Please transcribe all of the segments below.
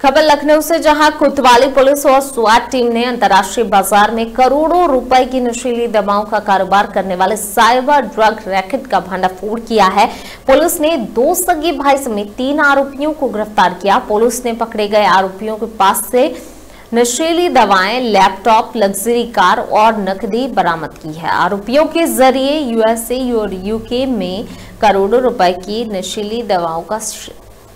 खबर लखनऊ से, जहाँ कोतवाली पुलिस और स्वाट टीम ने अंतर्राष्ट्रीय बाज़ार में करोड़ों रुपए की नशीली दवाओं का कारोबार करने वाले साइबर ड्रग रैकेट का भंडाफोड़ किया है। पुलिस ने दो सगी भाई समेत तीन आरोपियों को गिरफ़्तार किया। पुलिस ने पकड़े गए आरोपियों के पास से नशीली दवाएँ, लैपटॉप, लग्जरी कार और नकदी बरामद की है। आरोपियों के ज़रिए यूएसए और यूके में करोड़ों रुपए की नशीली दवाओं का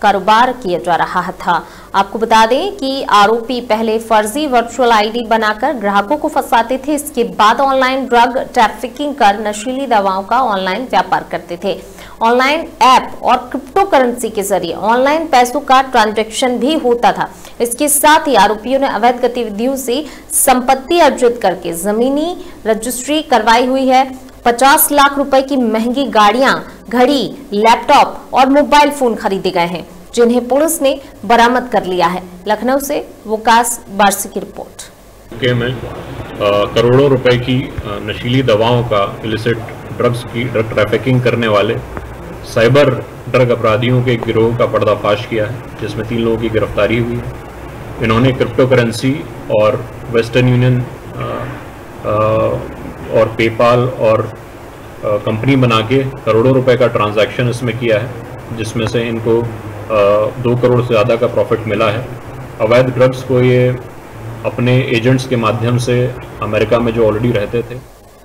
कारोबार किया जा रहा था। आपको बता दें कि आरोपी पहले फर्जी वर्चुअल आईडी बनाकर ग्राहकों को फंसाते थे। इसके बाद ऑनलाइन ड्रग ट्रैफिकिंग कर नशीली दवाओं का ऑनलाइन व्यापार करते थे। ऑनलाइन ऐप और क्रिप्टो करेंसी के ज़रिए ऑनलाइन पैसों का ट्रांजेक्शन भी होता था। इसके साथ ही आरोपियों ने अवैध गतिविधियों से संपत्ति अर्जित करके जमीनी रजिस्ट्री करवाई हुई है। 50 लाख रुपए की महँगी गाड़ियाँ घड़ी लैपटॉप और मोबाइल फ़ोन खरीदे गए हैं, जिन्हें पुलिस ने बरामद कर लिया है। लखनऊ से वकास बारसी की रिपोर्ट। के में करोड़ों रुपए की नशीली दवाओं का इलिसिट ड्रग्स की ड्रग ट्रैफिकिंग करने वाले साइबर ड्रग अपराधियों के गिरोह का पर्दाफाश किया है, जिसमें तीन लोगों की गिरफ्तारी हुई है। इन्होंने क्रिप्टो करेंसी और वेस्टर्न यूनियन और पेपाल और कंपनी बना के करोड़ों रुपए का ट्रांजैक्शन इसमें किया है, जिसमें से इनको दो करोड़ से ज़्यादा का प्रॉफिट मिला है। अवैध ड्रग्स को ये अपने एजेंट्स के माध्यम से अमेरिका में जो ऑलरेडी रहते थे